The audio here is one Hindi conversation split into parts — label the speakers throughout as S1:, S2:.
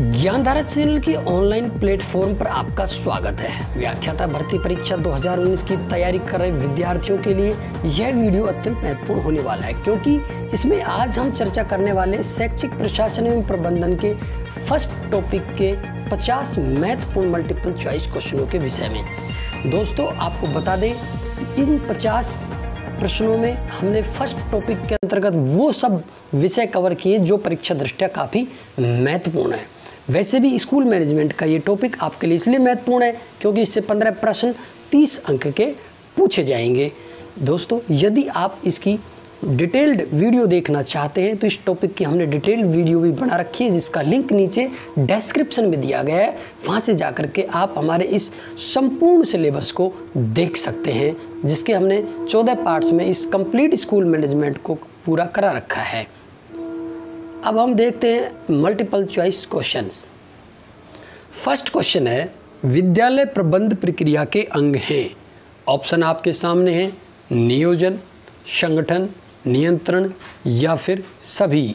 S1: ज्ञानधारा चैनल की ऑनलाइन प्लेटफॉर्म पर आपका स्वागत है। व्याख्याता भर्ती परीक्षा 2019 की तैयारी कर रहे विद्यार्थियों के लिए यह वीडियो अत्यंत महत्वपूर्ण होने वाला है, क्योंकि इसमें आज हम चर्चा करने वाले शैक्षिक प्रशासन एवं प्रबंधन के फ़र्स्ट टॉपिक के 50 महत्वपूर्ण मल्टीपल चॉइस क्वेश्चनों के विषय में। दोस्तों, आपको बता दें, इन 50 प्रश्नों में हमने फ़र्स्ट टॉपिक के अंतर्गत वो सब विषय कवर किए जो परीक्षा दृष्टिया काफ़ी महत्वपूर्ण है। वैसे भी स्कूल मैनेजमेंट का ये टॉपिक आपके लिए इसलिए महत्वपूर्ण है क्योंकि इससे पंद्रह प्रश्न तीस अंक के पूछे जाएँगे। दोस्तों, यदि आप इसकी डिटेल्ड वीडियो देखना चाहते हैं तो इस टॉपिक की हमने डिटेल्ड वीडियो भी बना रखी है, जिसका लिंक नीचे डिस्क्रिप्शन में दिया गया है। वहाँ से जा के आप हमारे इस संपूर्ण सिलेबस को देख सकते हैं, जिसके हमने चौदह पार्ट्स में इस कंप्लीट स्कूल मैनेजमेंट को पूरा करा रखा है। अब हम देखते हैं multiple choice questions first question है, विद्यालय प्रबंध प्रक्रिया के अंग हैं। ऑप्शन आपके सामने हैं, नियोजन, संगठन, नियंत्रण या फिर सभी।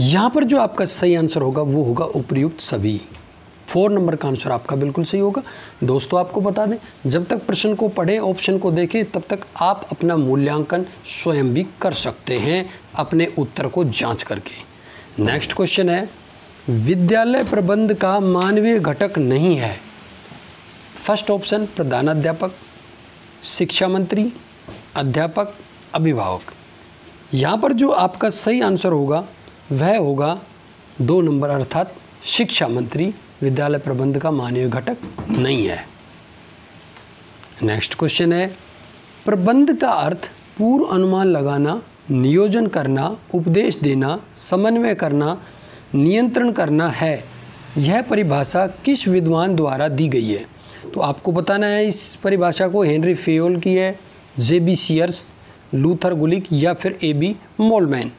S1: यहाँ पर जो आपका सही आंसर होगा, वो होगा उपयुक्त सभी। फोर नंबर का आंसर आपका बिल्कुल सही होगा। दोस्तों, आपको बता दें, जब तक प्रश्न को पढ़ें, ऑप्शन को देखें, तब तक आप अपना मूल्यांकन स्वयं भी कर सकते हैं, अपने उत्तर को जाँच करके। नेक्स्ट क्वेश्चन है, विद्यालय प्रबंध का मानवीय घटक नहीं है। फ़र्स्ट ऑप्शन प्रधानाध्यापक, शिक्षा मंत्री, अध्यापक, अभिभावक। यहाँ पर जो आपका सही आंसर होगा, वह होगा दो नंबर, अर्थात शिक्षा मंत्री विद्यालय प्रबंध का मानवीय घटक नहीं है। नेक्स्ट क्वेश्चन है, प्रबंध का अर्थ पूर्व अनुमान लगाना, नियोजन करना, उपदेश देना, समन्वय करना, नियंत्रण करना है। यह परिभाषा किस विद्वान द्वारा दी गई है? तो आपको बताना है, इस परिभाषा को हेनरी फेयोल की है, J B Sears, Luther Gulick या फिर ए बी मोलमैन।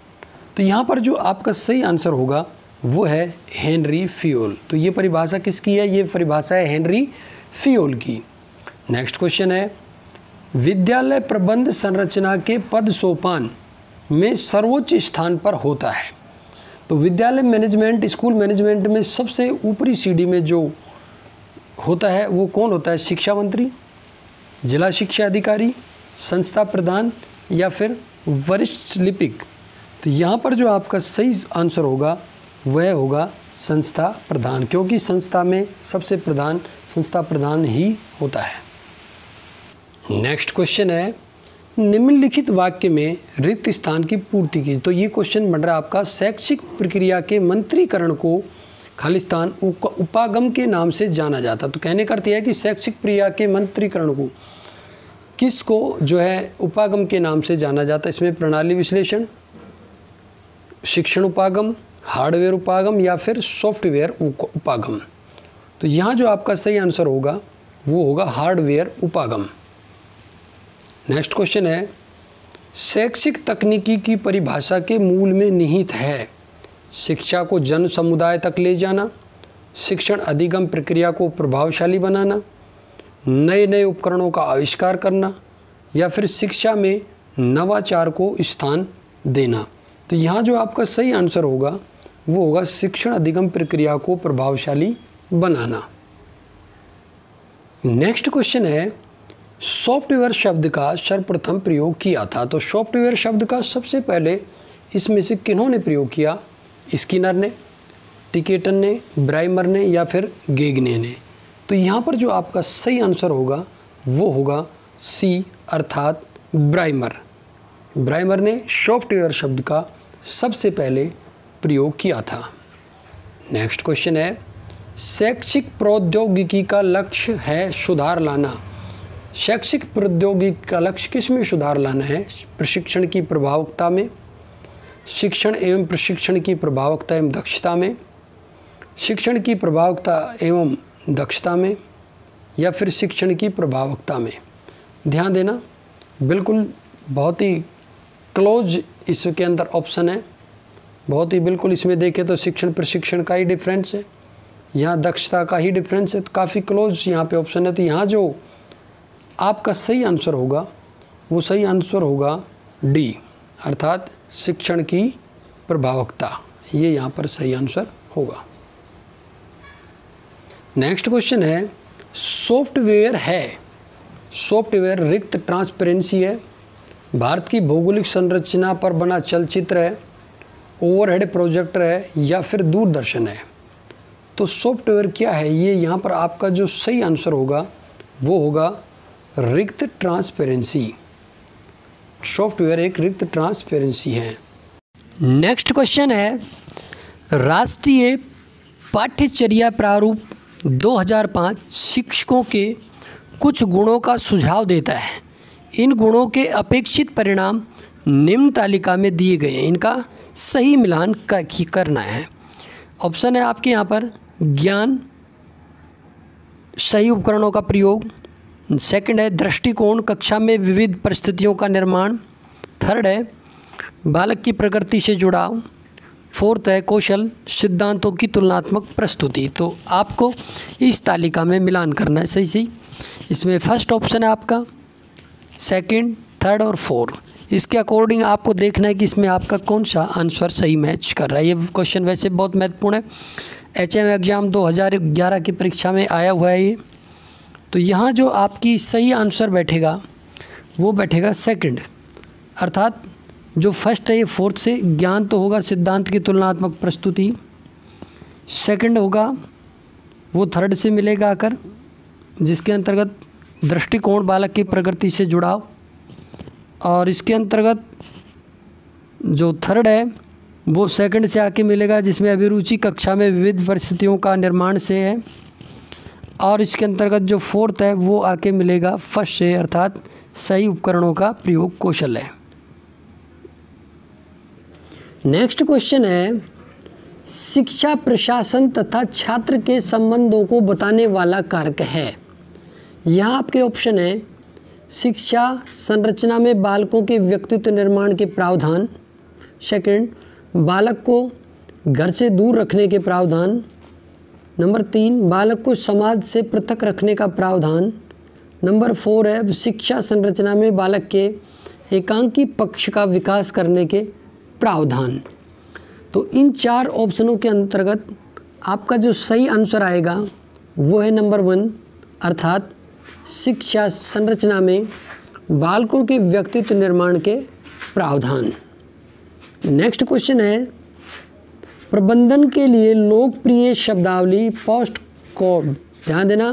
S1: तो यहाँ पर जो आपका सही आंसर होगा वो है हेनरी फियोल। तो ये परिभाषा किसकी है? ये परिभाषा है हेनरी फियोल की। नेक्स्ट क्वेश्चन है, विद्यालय प्रबंध संरचना के पद सोपान में सर्वोच्च स्थान पर होता है। तो विद्यालय मैनेजमेंट, स्कूल मैनेजमेंट में सबसे ऊपरी सीढ़ी में जो होता है, वो कौन होता है? शिक्षा मंत्री, जिला शिक्षा अधिकारी, संस्था प्रधान या फिर वरिष्ठ लिपिक? तो यहाँ पर जो आपका सही आंसर होगा वह होगा संस्था प्रधान, क्योंकि संस्था में सबसे प्रधान, संस्था प्रधान ही होता है। नेक्स्ट क्वेश्चन है, निम्नलिखित वाक्य में रिक्त स्थान की पूर्ति की। तो ये क्वेश्चन बन रहा है आपका, शैक्षिक प्रक्रिया के मंत्रीकरण को खालिस्तान उपागम के नाम से जाना जाता तो कहने करती है कि शैक्षिक प्रक्रिया के मंत्रीकरण को किसको जो है उपागम के नाम से जाना जाता इसमें प्रणाली विश्लेषण, शिक्षण उपागम हार्डवेयर उपागम या फिर सॉफ्टवेयर उपागम। तो यहाँ जो आपका सही आंसर होगा, वो होगा हार्डवेयर उपागम। नेक्स्ट क्वेश्चन है, शैक्षिक तकनीकी की परिभाषा के मूल में निहित है। शिक्षा को जन समुदाय तक ले जाना, शिक्षण अधिगम प्रक्रिया को प्रभावशाली बनाना नए नए उपकरणों का आविष्कार करना, या फिर शिक्षा में नवाचार को स्थान देना। तो यहाँ जो आपका सही आंसर होगा वो होगा शिक्षण अधिगम प्रक्रिया को प्रभावशाली बनाना। नेक्स्ट क्वेश्चन है सॉफ्टवेयर शब्द का सर्वप्रथम प्रयोग किया था। तो सॉफ्टवेयर शब्द का सबसे पहले इसमें से किन्होंने प्रयोग किया? स्किनर ने, टिकेटन ने, ब्राइमर ने या फिर गेगने ने? तो यहाँ पर जो आपका सही आंसर होगा, वो होगा सी अर्थात ब्राइमर। ब्राइमर ने सॉफ्टवेयर शब्द का सबसे पहले प्रयोग किया था। नेक्स्ट क्वेश्चन है, शैक्षिक प्रौद्योगिकी का लक्ष्य है सुधार लाना। शैक्षिक प्रौद्योगिकी का लक्ष्य किसमें सुधार लाना है? प्रशिक्षण की प्रभावकता में, शिक्षण एवं प्रशिक्षण की प्रभावकता एवं दक्षता में, शिक्षण की प्रभावकता एवं दक्षता में, या फिर शिक्षण की प्रभावकता में। ध्यान देना, बिल्कुल बहुत ही क्लोज इसके अंदर ऑप्शन है। बहुत ही बिल्कुल इसमें देखें तो शिक्षण प्रशिक्षण का ही डिफरेंस है। यहाँ दक्षता का ही डिफरेंस है। तो काफ़ी क्लोज यहाँ पे ऑप्शन है। तो यहाँ जो आपका सही आंसर होगा, वो सही आंसर होगा डी अर्थात शिक्षण की प्रभावकता। ये यहाँ पर सही आंसर होगा। नेक्स्ट क्वेश्चन है सॉफ्टवेयर है। सॉफ्टवेयर रिक्त ट्रांसपेरेंसी है। भारत की भौगोलिक संरचना पर बना चलचित्र है। ओवरहेड प्रोजेक्टर है या फिर दूरदर्शन है? तो सॉफ्टवेयर क्या है? ये यहाँ पर आपका जो सही आंसर होगा, वो होगा रिक्त ट्रांसपेरेंसी। सॉफ्टवेयर एक रिक्त ट्रांसपेरेंसी है। नेक्स्ट क्वेश्चन है, राष्ट्रीय पाठ्यचर्या प्रारूप 2005 शिक्षकों के कुछ गुणों का सुझाव देता है। इन गुणों के अपेक्षित परिणाम निम्न तालिका में दिए गए हैं। इनका सही मिलान का, ही करना है। ऑप्शन है आपके यहाँ पर ज्ञान, सही उपकरणों का प्रयोग। सेकंड है दृष्टिकोण, कक्षा में विविध परिस्थितियों का निर्माण। थर्ड है बालक की प्रकृति से जुड़ाव। फोर्थ है कौशल, सिद्धांतों की तुलनात्मक प्रस्तुति। तो आपको इस तालिका में मिलान करना है सही सही इसमें फ़र्स्ट ऑप्शन है आपका। सेकंड थर्ड और फोर इसके अकॉर्डिंग आपको देखना है कि इसमें आपका कौन सा आंसर सही मैच कर रहा है। ये क्वेश्चन वैसे बहुत महत्वपूर्ण है। एच एम एग्ज़ाम 2011 की परीक्षा में आया हुआ है ये। तो यहाँ जो आपकी सही आंसर बैठेगा, वो बैठेगा सेकंड अर्थात जो फ़र्स्ट है ये फोर्थ से, ज्ञान तो होगा सिद्धांत की तुलनात्मक प्रस्तुति। सेकंड होगा, वो थर्ड से मिलेगा आकर, जिसके अंतर्गत दृष्टिकोण बालक की प्रकृति से जुड़ाव। और इसके अंतर्गत जो थर्ड है, वो सेकंड से आके मिलेगा, जिसमें अभिरुचि कक्षा में विविध परिस्थितियों का निर्माण से है। और इसके अंतर्गत जो फोर्थ है, वो आके मिलेगा फ़र्स्ट से, अर्थात सही उपकरणों का प्रयोग कौशल है। नेक्स्ट क्वेश्चन है, शिक्षा प्रशासन तथा छात्र के संबंधों को बताने वाला कारक है। यहाँ आपके ऑप्शन है शिक्षा संरचना में बालकों के व्यक्तित्व निर्माण के प्रावधान। सेकंड बालक को घर से दूर रखने के प्रावधान। नंबर तीन, बालक को समाज से पृथक रखने का प्रावधान। नंबर फोर है, शिक्षा संरचना में बालक के एकांकी पक्ष का विकास करने के प्रावधान। तो इन चार ऑप्शनों के अंतर्गत आपका जो सही आंसर आएगा, वो है नंबर वन अर्थात शिक्षा संरचना में बालकों के व्यक्तित्व निर्माण के प्रावधान। नेक्स्ट क्वेश्चन है, प्रबंधन के लिए लोकप्रिय शब्दावली पोस्ट कॉर्ब ध्यान देना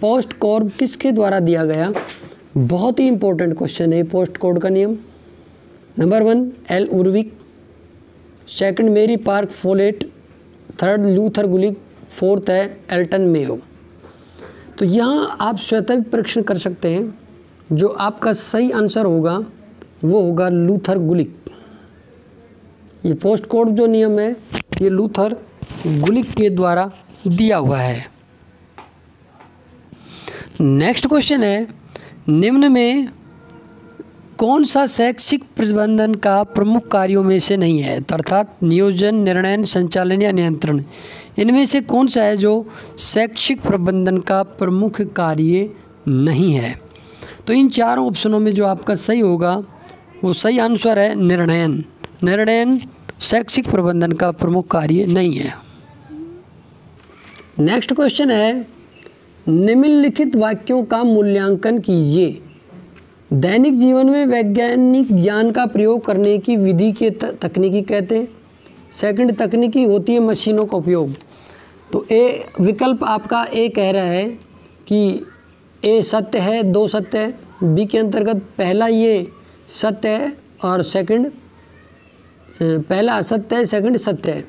S1: पोस्ट कॉर्ब किसके द्वारा दिया गया? बहुत ही इंपॉर्टेंट क्वेश्चन है पोस्ट कोड का नियम। Number one L Urwick second Mary Parker Follett third Luther Gulick fourth है एल्टन मेयो तो यहाँ आप स्वतः परीक्षण कर सकते हैं। जो आपका सही आंसर होगा, वो होगा लूथर गुलिक। ये पोस्ट कोड जो नियम है, ये लूथर गुलिक के द्वारा दिया हुआ है। नेक्स्ट क्वेश्चन है, निम्न में कौन सा शैक्षिक प्रबंधन का प्रमुख कार्यों में से नहीं है? अर्थात नियोजन, निर्णय, संचालन या नियंत्रण। इनमें से कौन सा है जो शैक्षिक प्रबंधन का प्रमुख कार्य नहीं है? तो इन चारों ऑप्शनों में जो आपका सही होगा, वो सही आंसर है निर्णयन। निर्णयन शैक्षिक प्रबंधन का प्रमुख कार्य नहीं है। नेक्स्ट क्वेश्चन है, निम्नलिखित वाक्यों का मूल्यांकन कीजिए। दैनिक जीवन में वैज्ञानिक ज्ञान का प्रयोग करने की विधि के तकनीकी कहते हैं। सेकंड तकनीकी होती है मशीनों का उपयोग। तो ए विकल्प आपका ए कह रहा है कि ए सत्य है, दो सत्य है, बी के अंतर्गत पहला ये सत्य है और सेकंड पहला असत्य है, सेकंड सत्य है।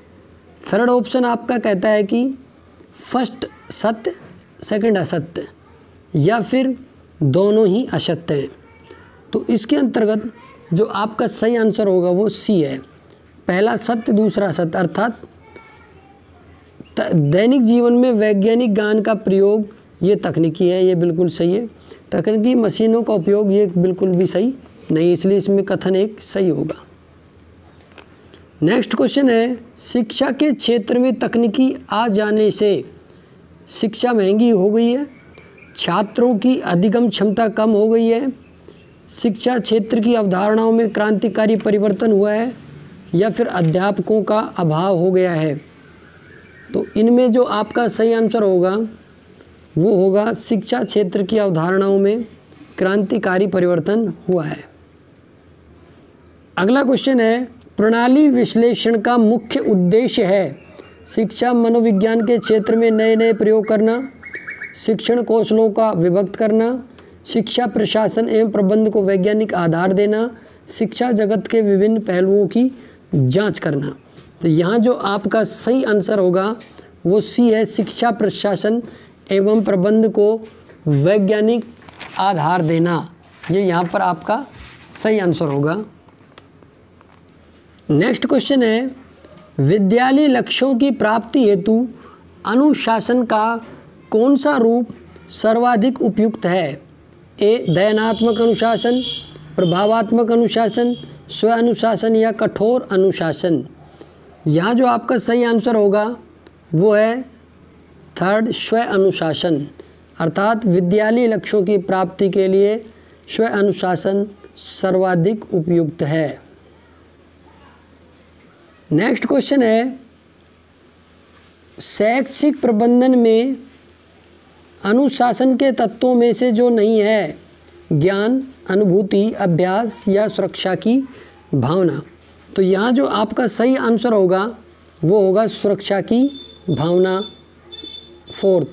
S1: थर्ड ऑप्शन आपका कहता है कि फ़र्स्ट सत्य, सेकंड असत्य या फिर दोनों ही असत्य हैं। तो इसके अंतर्गत जो आपका सही आंसर होगा वो सी है। पहला सत्य, दूसरा सत्य। अर्थात दैनिक जीवन में वैज्ञानिक ज्ञान का प्रयोग ये तकनीकी है, ये बिल्कुल सही है। तकनीकी मशीनों का उपयोग ये बिल्कुल भी सही नहीं, इसलिए इसमें कथन एक सही होगा। नेक्स्ट क्वेश्चन है, शिक्षा के क्षेत्र में तकनीकी आ जाने से शिक्षा महँगी हो गई है, छात्रों की अधिगम क्षमता कम हो गई है, शिक्षा क्षेत्र की अवधारणाओं में क्रांतिकारी परिवर्तन हुआ है या फिर अध्यापकों का अभाव हो गया है तो इनमें जो आपका सही आंसर होगा, वो होगा शिक्षा क्षेत्र की अवधारणाओं में क्रांतिकारी परिवर्तन हुआ है। अगला क्वेश्चन है, प्रणाली विश्लेषण का मुख्य उद्देश्य है शिक्षा मनोविज्ञान के क्षेत्र में नए नए प्रयोग करना, शिक्षण कौशलों का विभक्त करना, शिक्षा प्रशासन एवं प्रबंध को वैज्ञानिक आधार देना, शिक्षा जगत के विभिन्न पहलुओं की जाँच करना। तो यहाँ जो आपका सही आंसर होगा, वो सी है शिक्षा प्रशासन एवं प्रबंध को वैज्ञानिक आधार देना। ये यहाँ पर आपका सही आंसर होगा। नेक्स्ट क्वेश्चन है, विद्यालय लक्ष्यों की प्राप्ति हेतु अनुशासन का कौन सा रूप सर्वाधिक उपयुक्त है? ए, दयनात्मक अनुशासन, प्रभावात्मक अनुशासन स्व अनुशासन या कठोर अनुशासन। यहाँ जो आपका सही आंसर होगा, वो है थर्ड स्व अनुशासन अर्थात विद्यालय लक्ष्यों की प्राप्ति के लिए स्व अनुशासन सर्वाधिक उपयुक्त है। नेक्स्ट क्वेश्चन है, शैक्षिक प्रबंधन में अनुशासन के तत्वों में से जो नहीं है ज्ञान, अनुभूति, अभ्यास या सुरक्षा की भावना। तो यहाँ जो आपका सही आंसर होगा, वो होगा सुरक्षा की भावना। फोर्थ,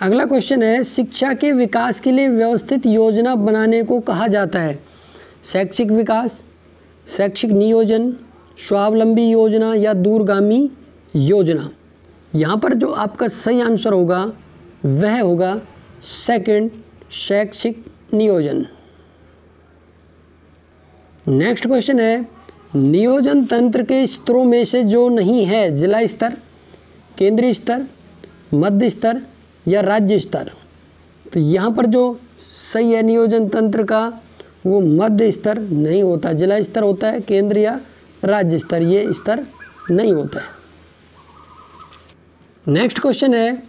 S1: अगला क्वेश्चन है, शिक्षा के विकास के लिए व्यवस्थित योजना बनाने को कहा जाता है। शैक्षिक विकास, शैक्षिक नियोजन, स्वावलंबी योजना या दूरगामी योजना। यहाँ पर जो आपका सही आंसर होगा, वह होगा सेकंड शैक्षिक नियोजन। नेक्स्ट क्वेश्चन है, नियोजन तंत्र के स्तरों में से जो नहीं है, जिला स्तर, केंद्रीय स्तर, मध्य स्तर या राज्य स्तर? तो यहाँ पर जो सही है नियोजन तंत्र का, वो मध्य स्तर नहीं होता, जिला स्तर होता है केंद्र या राज्य स्तर, ये स्तर नहीं होता है। नेक्स्ट क्वेश्चन है,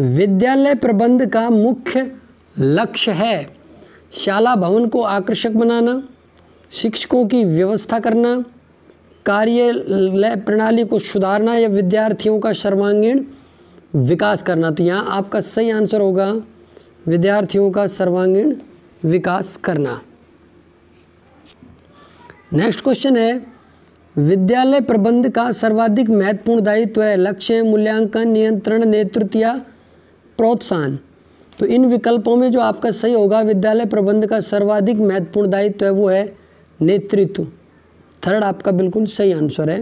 S1: विद्यालय प्रबंध का मुख्य लक्ष्य है शाला भवन को आकर्षक बनाना, शिक्षकों की व्यवस्था करना, कार्यालय प्रणाली को सुधारना या विद्यार्थियों का सर्वांगीण विकास करना। तो यहाँ आपका सही आंसर होगा, विद्यार्थियों का सर्वांगीण विकास करना। नेक्स्ट क्वेश्चन है, विद्यालय प्रबंध का सर्वाधिक महत्वपूर्ण दायित्व है, लक्ष्य, मूल्यांकन, नियंत्रण, नेतृत्व या प्रोत्साहन। तो इन विकल्पों में जो आपका सही होगा, विद्यालय प्रबंध का सर्वाधिक महत्वपूर्ण दायित्व है, वो है नेतृत्व। थर्ड आपका बिल्कुल सही आंसर है।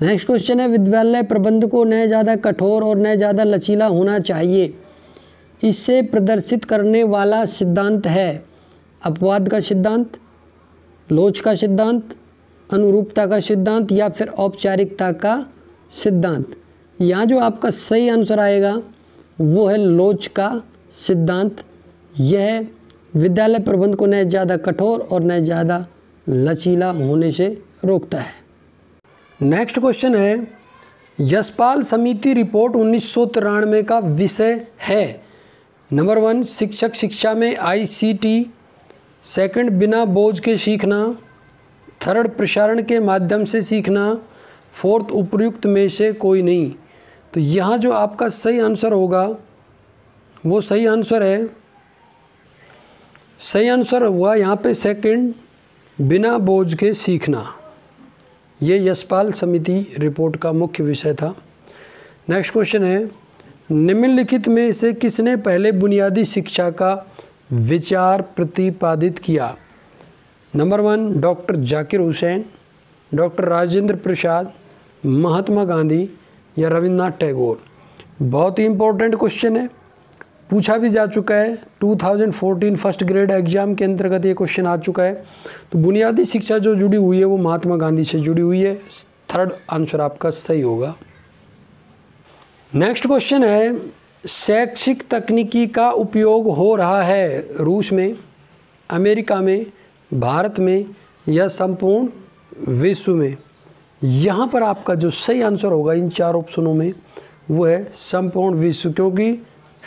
S1: नेक्स्ट क्वेश्चन है, विद्यालय प्रबंध को न ज़्यादा कठोर और न ज़्यादा लचीला होना चाहिए। इससे प्रदर्शित करने वाला सिद्धांत है। अपवाद का सिद्धांत, लोच का सिद्धांत, अनुरूपता का सिद्धांत या फिर औपचारिकता का सिद्धांत। यहाँ जो आपका सही आंसर आएगा वो है लोच का सिद्धांत। यह विद्यालय प्रबंध को न ज़्यादा कठोर और न ज़्यादा लचीला होने से रोकता है। नेक्स्ट क्वेश्चन है, यशपाल समिति रिपोर्ट उन्नीस सौ तिरानवे का विषय है। नंबर वन, शिक्षक शिक्षा में आईसीटी। सेकंड, बिना बोझ के सीखना। थर्ड, प्रसारण के माध्यम से सीखना। फोर्थ, उपयुक्त में से कोई नहीं। तो यहाँ जो आपका सही आंसर होगा, वो सही आंसर है। सही आंसर हुआ यहाँ पे सेकंड बिना बोझ के सीखना। ये यशपाल समिति रिपोर्ट का मुख्य विषय था। नेक्स्ट क्वेश्चन है, निम्नलिखित में से किसने पहले बुनियादी शिक्षा का विचार प्रतिपादित किया? Number one doctor Zakir Hussain doctor Rajendra Prasad, Mahatma Gandhi या रविन्द्रनाथ टैगोर। बहुत ही इंपॉर्टेंट क्वेश्चन है। पूछा भी जा चुका है। 2014 फ़र्स्ट ग्रेड एग्ज़ाम के अंतर्गत ये क्वेश्चन आ चुका है। तो बुनियादी शिक्षा जो जुड़ी हुई है, वो महात्मा गांधी से जुड़ी हुई है। थर्ड आंसर आपका सही होगा। नेक्स्ट क्वेश्चन है, शैक्षिक तकनीकी का उपयोग हो रहा है रूस में, अमेरिका में, भारत में या संपूर्ण विश्व में? यहाँ पर आपका जो सही आंसर होगा इन चार ऑप्शनों में, वो है संपूर्ण विश्व, क्योंकि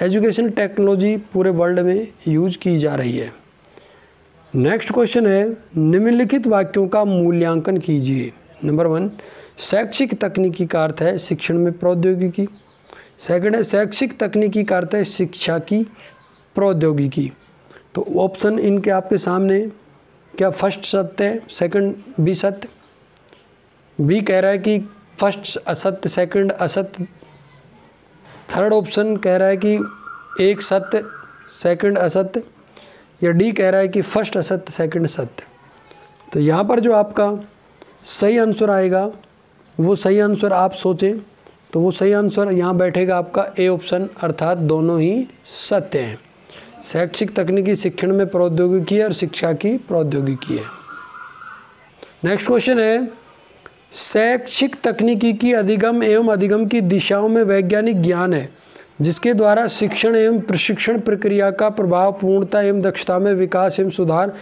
S1: एजुकेशन टेक्नोलॉजी पूरे वर्ल्ड में यूज़ की जा रही है। नेक्स्ट क्वेश्चन है, निम्नलिखित वाक्यों का मूल्यांकन कीजिए। नंबर वन, शैक्षिक तकनीकी का अर्थ है शिक्षण में प्रौद्योगिकी। सेकंड है, शैक्षिक तकनीकी का अर्थ है शिक्षा की प्रौद्योगिकी। तो ऑप्शन इनके आपके सामने, क्या फ़र्स्ट सत्य है, सेकंड बी सत्य? बी कह रहा है कि फ़र्स्ट असत्य सेकंड असत्य थर्ड ऑप्शन कह रहा है कि एक सत्य सेकंड असत्य, या डी कह रहा है कि फ़र्स्ट असत्य सेकंड सत्य। तो यहाँ पर जो आपका सही आंसर आएगा, वो सही आंसर आप सोचें तो वो सही आंसर यहाँ बैठेगा आपका ए ऑप्शन अर्थात दोनों ही सत्य हैं। शैक्षिक तकनीकी शिक्षण में प्रौद्योगिकी और शिक्षा की प्रौद्योगिकी है। नेक्स्ट क्वेश्चन है शैक्षिक तकनीकी की अधिगम एवं अधिगम की दिशाओं में वैज्ञानिक ज्ञान है, जिसके द्वारा शिक्षण एवं प्रशिक्षण प्रक्रिया का प्रभाव, पूर्णता एवं दक्षता में विकास एवं सुधार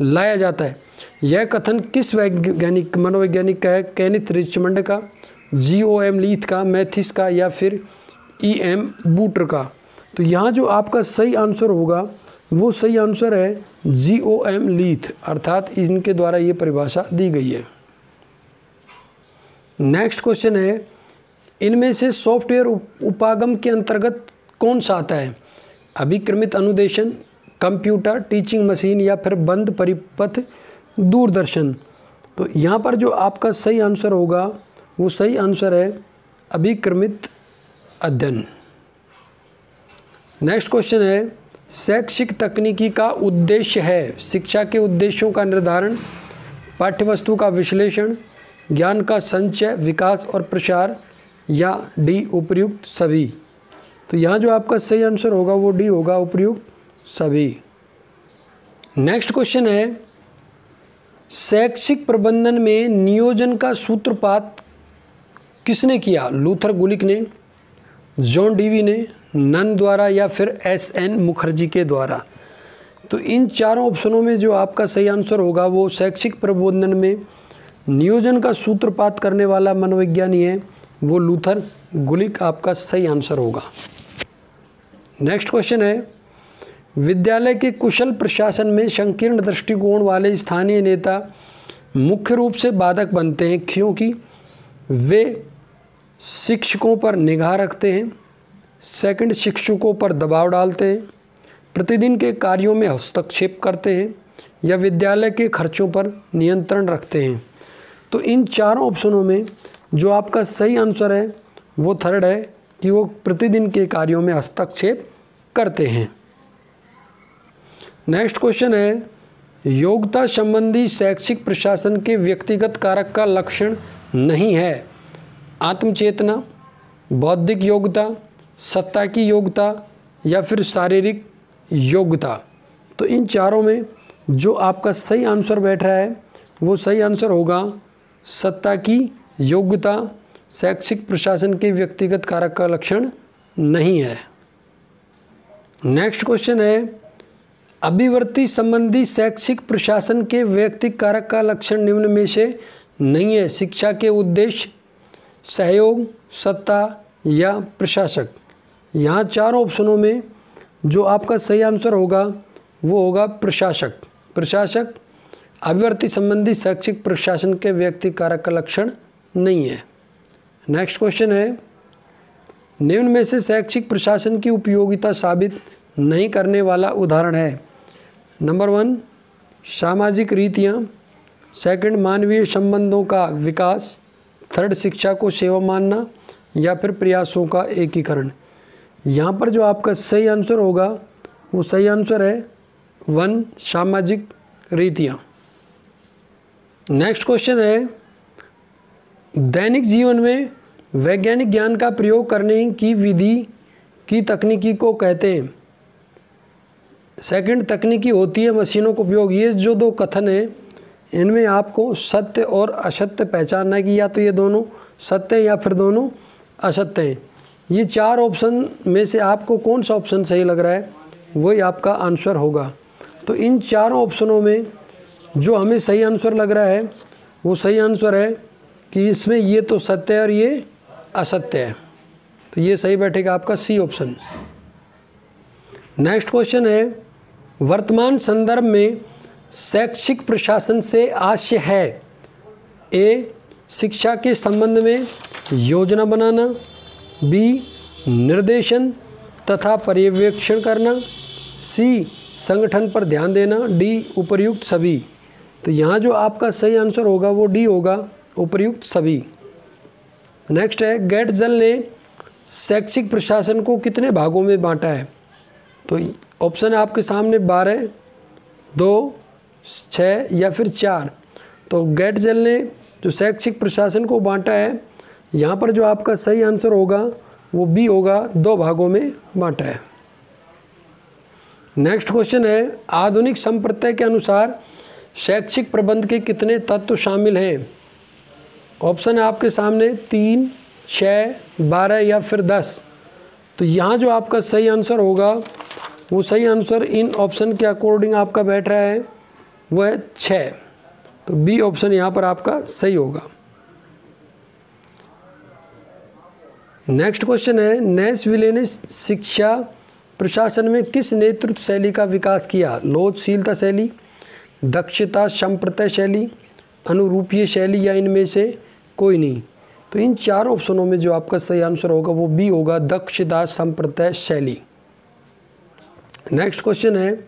S1: लाया जाता है। यह कथन किस वैज्ञानिक, मनोवैज्ञानिक का है? कैनिथ रिचमंड का, जी ओ एम लीथ का, मैथिस का या फिर ई एम बूटर का? तो यहाँ जो आपका सही आंसर होगा, वो सही आंसर है जी ओ एम लीथ, अर्थात इनके द्वारा ये परिभाषा दी गई है। नेक्स्ट क्वेश्चन है, इनमें से सॉफ्टवेयर उपागम के अंतर्गत कौन सा आता है? अभिक्रमित अनुदेशन कंप्यूटर टीचिंग मशीन या फिर बंद परिपथ, दूरदर्शन? तो यहाँ पर जो आपका सही आंसर होगा, वो सही आंसर है अभिक्रमित अध्ययन। नेक्स्ट क्वेश्चन है, शैक्षिक तकनीकी का उद्देश्य है, शिक्षा के उद्देश्यों का निर्धारण, पाठ्यवस्तु का विश्लेषण ज्ञान का संचय, विकास और प्रसार या डी उपयुक्त सभी। तो यहाँ जो आपका सही आंसर होगा वो डी होगा उपयुक्त सभी। नेक्स्ट क्वेश्चन है, शैक्षिक प्रबंधन में नियोजन का सूत्रपात किसने किया? लूथर गुलिक ने, जॉन डीवी ने नन द्वारा या फिर एस एन मुखर्जी के द्वारा? तो इन चारों ऑप्शनों में जो आपका सही आंसर होगा वो शैक्षिक प्रबंधन में नियोजन का सूत्रपात करने वाला मनोविज्ञानी है, वो लूथर गुलिक, आपका सही आंसर होगा। नेक्स्ट क्वेश्चन है, विद्यालय के कुशल प्रशासन में संकीर्ण दृष्टिकोण वाले स्थानीय नेता मुख्य रूप से बाधक बनते हैं, क्योंकि वे शिक्षकों पर निगाह रखते हैं सेकंड शिक्षकों पर दबाव डालते हैं, प्रतिदिन के कार्यों में हस्तक्षेप करते हैं या विद्यालय के खर्चों पर नियंत्रण रखते हैं। तो इन चारों ऑप्शनों में जो आपका सही आंसर है, वो थर्ड है कि वो प्रतिदिन के कार्यों में हस्तक्षेप करते हैं। नेक्स्ट क्वेश्चन है, योग्यता संबंधी शैक्षिक प्रशासन के व्यक्तिगत कारक का लक्षण नहीं है। आत्मचेतना, बौद्धिक योग्यता, सत्ता की योग्यता या फिर शारीरिक योग्यता। तो इन चारों में जो आपका सही आंसर बैठ रहा है, वो सही आंसर होगा सत्ता की योग्यता शैक्षिक प्रशासन के व्यक्तिगत कारक का लक्षण नहीं है। नेक्स्ट क्वेश्चन है, अभिवर्ती संबंधी शैक्षिक प्रशासन के व्यक्तिक कारक का लक्षण निम्न में से नहीं है। शिक्षा के उद्देश्य, सहयोग, सत्ता या प्रशासक। यहाँ चार ऑप्शनों में जो आपका सही आंसर होगा, वो होगा प्रशासक। प्रशासक अभिवर्ती संबंधी शैक्षिक प्रशासन के व्यक्ति कारक का लक्षण नहीं है। नेक्स्ट क्वेश्चन है, निम्न में से शैक्षिक प्रशासन की उपयोगिता साबित नहीं करने वाला उदाहरण है। नंबर वन सामाजिक रीतियाँ। सेकंड मानवीय संबंधों का विकास। थर्ड शिक्षा को सेवा मानना या फिर प्रयासों का एकीकरण। यहाँ पर जो आपका सही आंसर होगा, वो सही आंसर है वन सामाजिक रीतियाँ। नेक्स्ट क्वेश्चन है, दैनिक जीवन में वैज्ञानिक ज्ञान का प्रयोग करने की विधि की तकनीकी को कहते हैं। सेकंड तकनीकी होती है मशीनों का उपयोग। ये जो दो कथन है, इनमें आपको सत्य और असत्य पहचानना है कि या तो ये दोनों सत्य या फिर दोनों असत्य हैं। ये चार ऑप्शन में से आपको कौन सा ऑप्शन सही लग रहा है, वही आपका आंसर होगा। तो इन चारों ऑप्शनों में जो हमें सही आंसर लग रहा है, वो सही आंसर है कि इसमें ये तो सत्य है और ये असत्य है। तो ये सही बैठेगा आपका सी ऑप्शन नेक्स्ट क्वेश्चन है, वर्तमान संदर्भ में शैक्षिक प्रशासन से आशय है? ए शिक्षा के संबंध में योजना बनाना। बी निर्देशन तथा पर्यवेक्षण करना। सी संगठन पर ध्यान देना। डी उपर्युक्त सभी। तो यहाँ जो आपका सही आंसर होगा वो डी होगा, उपर्युक्त सभी। नेक्स्ट है गेट जल ने शैक्षिक प्रशासन को कितने भागों में बांटा है? तो ऑप्शन आपके सामने बारह, दो छः या फिर चार। तो गेट जल ने जो शैक्षिक प्रशासन को बांटा है, यहाँ पर जो आपका सही आंसर होगा, वो बी होगा, दो भागों में बांटा है। नेक्स्ट क्वेश्चन है, आधुनिक संप्रदाय के अनुसार शैक्षिक प्रबंध के कितने तत्व शामिल हैं? ऑप्शन है आपके सामने तीन छः बारह या फिर दस। तो यहाँ जो आपका सही आंसर होगा, वो सही आंसर इन ऑप्शन के अकॉर्डिंग आपका बैठ रहा है वो है छः तो बी ऑप्शन यहाँ पर आपका सही होगा। नेक्स्ट क्वेश्चन है नेस विले ने शिक्षा प्रशासन में किस नेतृत्व शैली का विकास किया? लोचशीलता शैली दक्षता संप्रतय शैली, अनुरूपीय शैली या इनमें से कोई नहीं। तो इन चार ऑप्शनों में जो आपका सही आंसर होगा, वो बी होगा दक्षता संप्रतय शैली। नेक्स्ट क्वेश्चन है,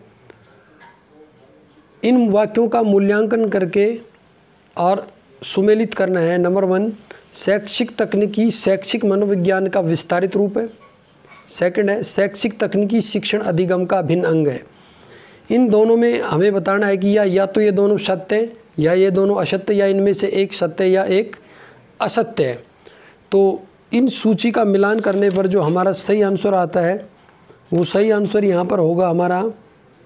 S1: इन वाक्यों का मूल्यांकन करके और सुमेलित करना है। नंबर वन, शैक्षिक तकनीकी, शैक्षिक मनोविज्ञान का विस्तारित रूप है। सेकंड है, शैक्षिक तकनीकी शिक्षण अधिगम का भिन्न अंग है। इन दोनों में हमें बताना है कि या या तो ये दोनों सत्य हैं, या ये दोनों असत्य, या इनमें से एक सत्य या एक असत्य है। तो इन सूची का मिलान करने पर जो हमारा सही आंसर आता है, वो सही आंसर यहाँ पर होगा हमारा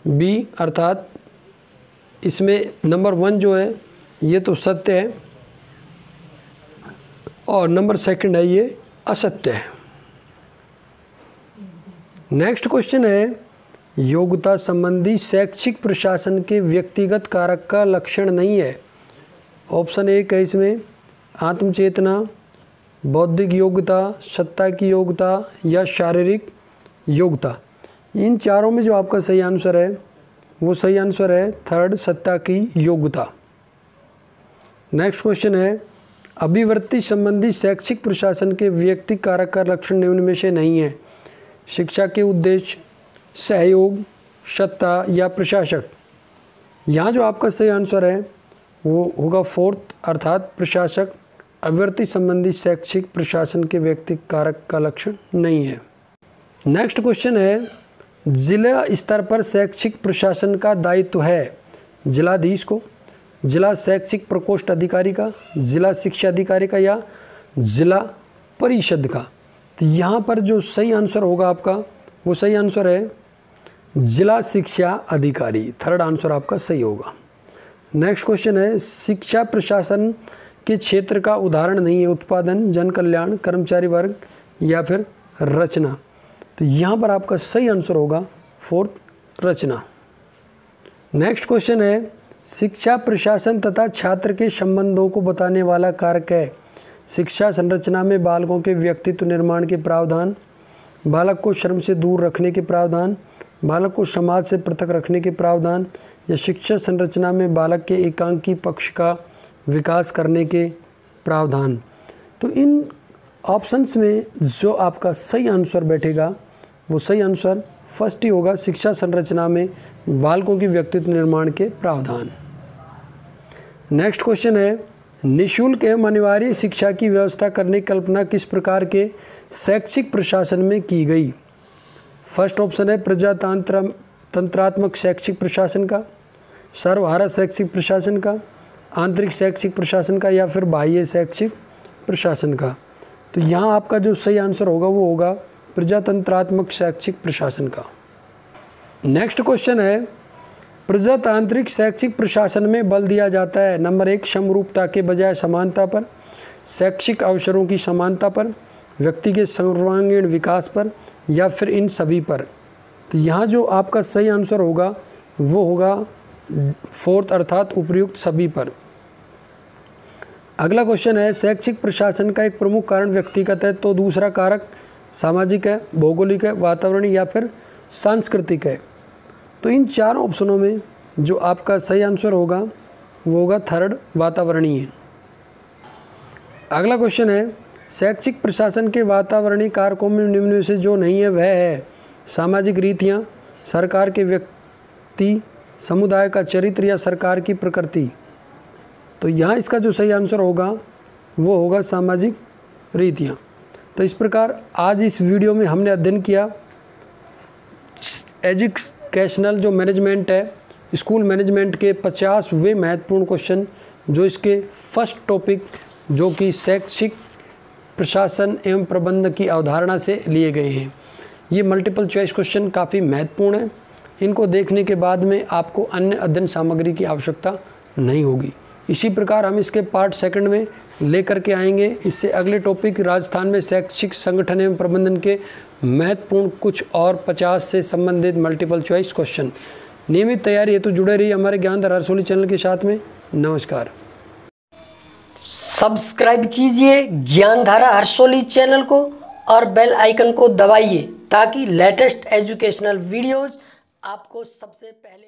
S1: बी अर्थात इसमें नंबर वन जो है, ये तो सत्य है, और नंबर सेकंड है, ये असत्य है। नेक्स्ट क्वेश्चन है योग्यता संबंधी शैक्षिक प्रशासन के व्यक्तिगत कारक का लक्षण नहीं है। ऑप्शन एक है इसमें, आत्मचेतना, बौद्धिक योग्यता, सत्ता की योग्यता या शारीरिक योग्यता। इन चारों में जो आपका सही आंसर है, वो सही आंसर है थर्ड सत्ता की योग्यता। नेक्स्ट क्वेश्चन है, अभिवृत्ति संबंधी शैक्षिक प्रशासन के व्यक्ति कारक का लक्षण निम्न में से नहीं है। शिक्षा के उद्देश्य सहयोग सत्ता या प्रशासक। यहाँ जो आपका सही आंसर है, वो होगा फोर्थ, अर्थात प्रशासक अभिवृत्ति संबंधी शैक्षिक प्रशासन के व्यक्ति कारक का लक्षण नहीं है। नेक्स्ट क्वेश्चन है, जिला स्तर पर शैक्षिक प्रशासन का दायित्व है? जिलाधीश को, जिला शैक्षिक प्रकोष्ठ अधिकारी का, जिला शिक्षा अधिकारी का या जिला परिषद का? तो यहाँ पर जो सही आंसर होगा आपका, वो सही आंसर है जिला शिक्षा अधिकारी। थर्ड आंसर आपका सही होगा। नेक्स्ट क्वेश्चन है, शिक्षा प्रशासन के क्षेत्र का उदाहरण नहीं है, उत्पादन जन कल्याण कर्मचारी वर्ग या फिर रचना। तो यहाँ पर आपका सही आंसर होगा फोर्थ रचना। नेक्स्ट क्वेश्चन है, शिक्षा प्रशासन तथा छात्र के संबंधों को बताने वाला कारक है। शिक्षा संरचना में बालकों के व्यक्तित्व निर्माण के प्रावधान, बालक को श्रम से दूर रखने के प्रावधान बालक को समाज से पृथक रखने के प्रावधान या शिक्षा संरचना में बालक के एकांकी पक्ष का विकास करने के प्रावधान। तो इन ऑप्शंस में जो आपका सही आंसर बैठेगा, वो सही आंसर फ़र्स्ट ही होगा शिक्षा संरचना में बालकों की व्यक्तित्व निर्माण के प्रावधान। नेक्स्ट क्वेश्चन है, निशुल्क एवं अनिवार्य शिक्षा की व्यवस्था करने की कल्पना किस प्रकार के शैक्षिक प्रशासन में की गई? फ़र्स्ट ऑप्शन है प्रजातंत्र, तंत्रात्मक शैक्षिक प्रशासन का, सर्वहारा शैक्षिक प्रशासन का, आंतरिक शैक्षिक प्रशासन का या फिर बाह्य शैक्षिक प्रशासन का। तो यहाँ आपका जो सही आंसर होगा वो होगा प्रजातंत्रात्मक शैक्षिक प्रशासन का। नेक्स्ट क्वेश्चन है, प्रजातांत्रिक शैक्षिक प्रशासन में बल दिया जाता है नंबर एक समरूपता के बजाय समानता पर, शैक्षिक अवसरों की समानता पर व्यक्ति के सर्वांगीण विकास पर या फिर इन सभी पर। तो यहाँ जो आपका सही आंसर होगा, वो होगा फोर्थ अर्थात उपयुक्त सभी पर। अगला क्वेश्चन है, शैक्षिक प्रशासन का एक प्रमुख कारण व्यक्तिगत है तो दूसरा कारक सामाजिक है, भौगोलिक है, वातावरण या फिर सांस्कृतिक है। तो इन चार ऑप्शनों में जो आपका सही आंसर होगा, वो होगा थर्ड वातावरणीय। अगला क्वेश्चन है शैक्षिक प्रशासन के वातावरणीय कारकों में निम्न से जो नहीं है, वह है सामाजिक रीतियाँ, सरकार के व्यक्ति, समुदाय का चरित्र या सरकार की प्रकृति। तो यहाँ इसका जो सही आंसर होगा, वो होगा सामाजिक रीतियाँ। तो इस प्रकार आज इस वीडियो में हमने अध्ययन किया, एजुकेशनल जो मैनेजमेंट है, स्कूल मैनेजमेंट के पचास वे महत्वपूर्ण क्वेश्चन, जो इसके फ़र्स्ट टॉपिक, जो कि शैक्षिक प्रशासन एवं प्रबंध की अवधारणा से लिए गए हैं। ये मल्टीपल चॉइस क्वेश्चन काफ़ी महत्वपूर्ण है। इनको देखने के बाद में आपको अन्य अध्ययन सामग्री की आवश्यकता नहीं होगी। इसी प्रकार हम इसके पार्ट सेकंड में लेकर के आएँगे। इससे अगले टॉपिक राजस्थान में शैक्षिक संगठन एवं प्रबंधन के महत्वपूर्ण कुछ और 50 से संबंधित मल्टीपल चॉइस क्वेश्चन नियमित तैयारी हेतु तो जुड़े रहिए हमारे ज्ञानधार रसोली चैनल के साथ में। नमस्कार।
S2: सब्सक्राइब कीजिए ज्ञानधारा हर्षोली चैनल को और बेल आइकन को दबाइए ताकि लेटेस्ट एजुकेशनल वीडियोज़ आपको सबसे पहले